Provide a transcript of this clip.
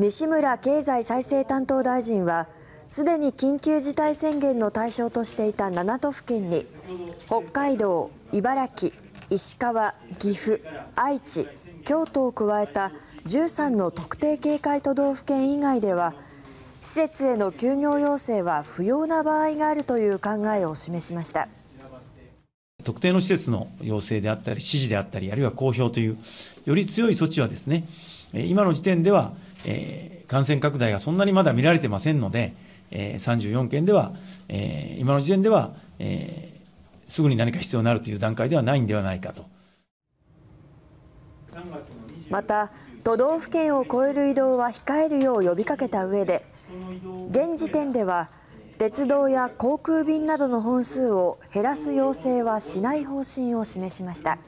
西村経済再生担当大臣はすでに緊急事態宣言の対象としていた7都府県に北海道、茨城、石川、岐阜、愛知、京都を加えた13の特定警戒都道府県以外では施設への休業要請は不要な場合があるという考えを示しました。特定の施設の要請であったり、指示であったり、あるいは公表という、より強い措置はですね、今の時点では、えー、感染拡大がそんなにまだ見られてませんので、えー、34件では、えー、今の時点では、えー、すぐに何か必要になるという段階ではないんではないかと。また、都道府県を越える移動は控えるよう呼びかけた上で、現時点では、鉄道や航空便などの本数を減らす要請はしない方針を示しました。